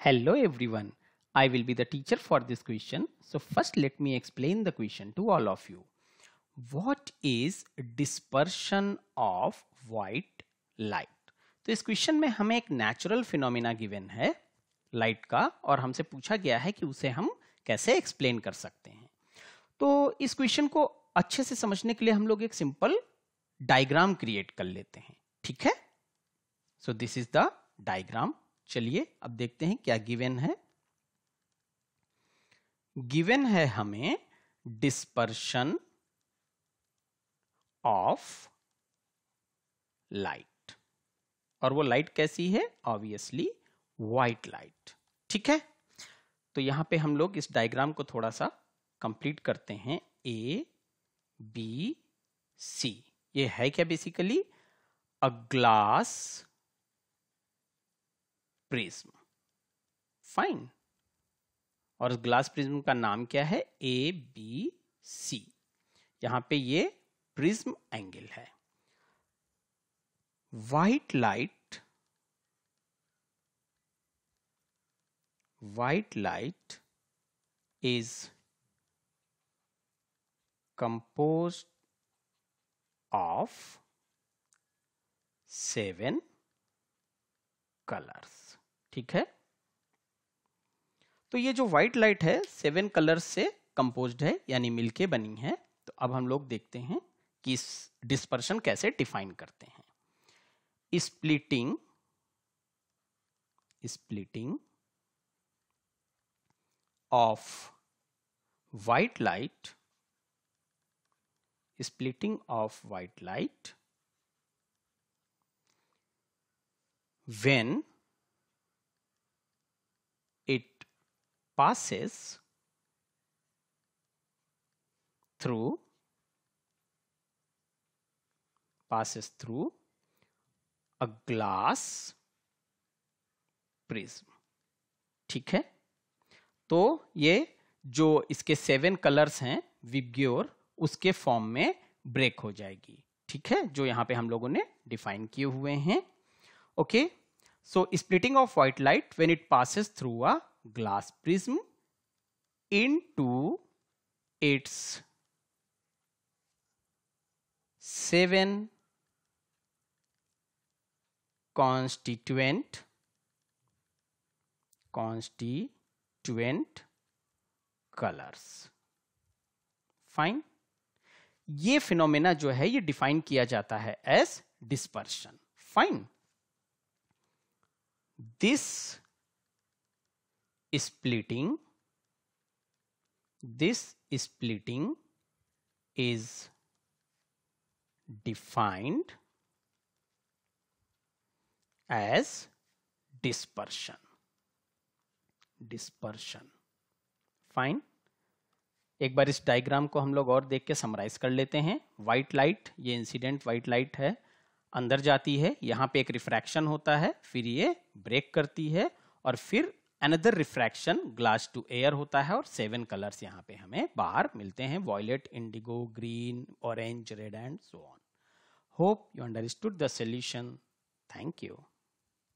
Hello, everyone. I will be the teacher for this question. So first, let me explain the question to all of you. What is dispersion of white light? तो इस question में हमें एक natural phenomena given है light का, और हमसे पूछा गया है कि उसे हम कैसे एक्सप्लेन कर सकते हैं तो इस क्वेश्चन को अच्छे से समझने के लिए हम लोग एक सिंपल डायग्राम क्रिएट कर लेते हैं ठीक है so this is the diagram चलिए अब देखते हैं क्या गिवन है। गिवन है हमें डिस्पर्शन ऑफ़ लाइट और वो लाइट कैसी है? ऑब्वियसली व्हाइट लाइट ठीक है? तो यहाँ पे हम लोग इस डायग्राम को थोड़ा सा कंप्लीट करते हैं। ए बी सी ये है क्या basically a glass prism. Fine और ग्लास प्रिज्म का नाम क्या है? ए बी सी यहाँ पे ये प्रिज्म एंगल है। White light white light is compose of seven colours ठीक है? तो ये जो व्हाइट लाइट है सेवन कलर से कंपोज्ड है, यानी मिलके बनी है। तो अब हम लोग देखते हैं कि इस डिस्पर्शन कैसे डिफाइन करते हैं। Splitting splitting of white light splitting of white light when passes through passes through a glass prism. ठीक है? तो ये जो इसके सेवन कलर्स हैं विग्योर उसके फॉर्म में ब्रेक हो जाएगी। ठीक है? जो यहाँ पे हम लोगों ने डिफाइन किए हुए हैं। Okay so splitting of white light when it passes through a glass prism into its seven constituent constituent colors fine ये फिनोमेना जो है ये डिफाइन किया जाता है as dispersion fine this splitting. This splitting is defined as dispersion. Dispersion. Fine. एक बार इस डायग्राम को हम लोग और देख के समराइज कर लेते हैं। व्हाइट लाइट ये इंसिडेंट व्हाइट लाइट है। अंदर जाती है, यहाँ पे एक रिफ्रैक्शन होता है, फिर ये ब्रेक करती है, और फिर another refraction glass to air होता है और सेवन कलर्स यहाँ पे हमें बाहर मिलते हैं violet indigo green orange red and so on hope you understood the solution thank you